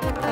Bye.